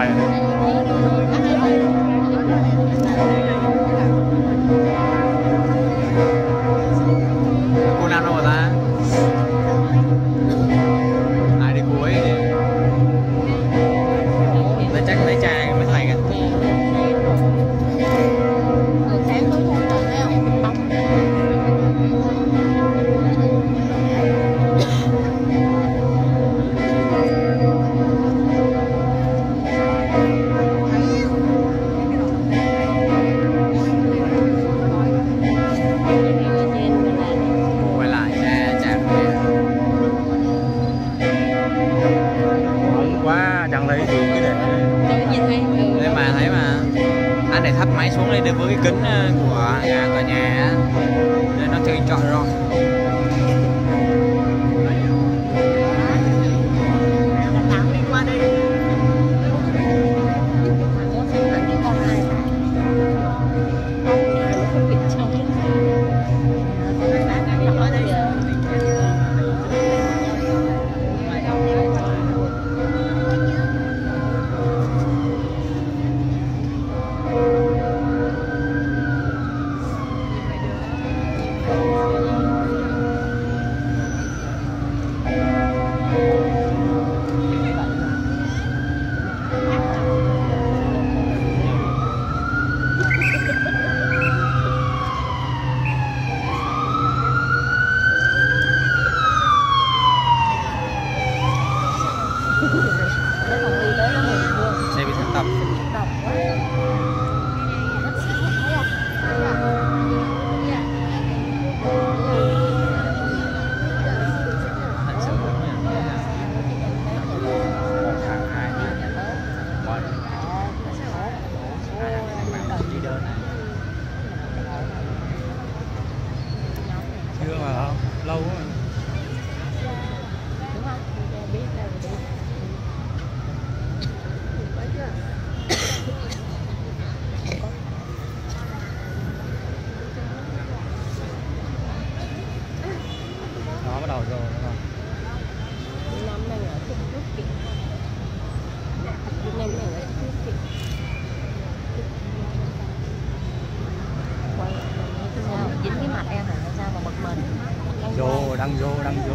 quay Đấy mà thấy mà anh này thấp máy xuống đây được với cái kính ờ, của nhà, tòa nhà nên nó chơi chọn rồi. Xe bị thất tập vô đang vô đang vô.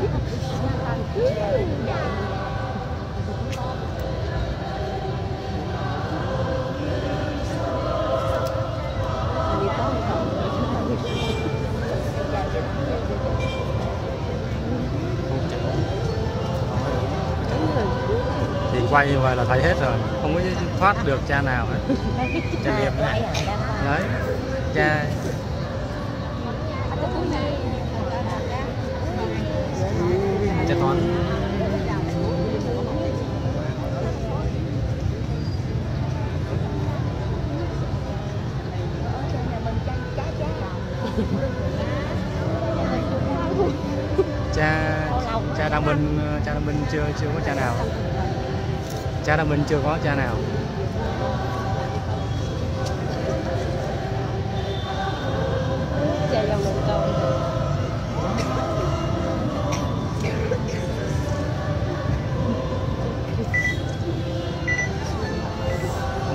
quay như vậy là thấy hết rồi. Không có thoát được cha nào hết. Cha liệp đấy đấy. Cha. Cha toán. Cha cha đăng minh cha đăng minh chưa chưa có cha nào cha đăng minh chưa có cha nào.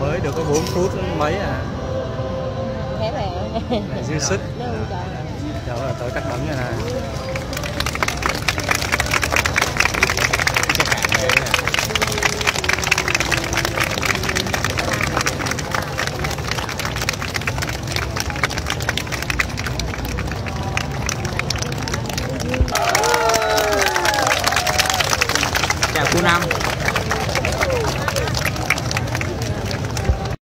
Mới được có 4 phút mấy à? Thế Lại dư sức. Giờ là tới cắt bấm rồi nè.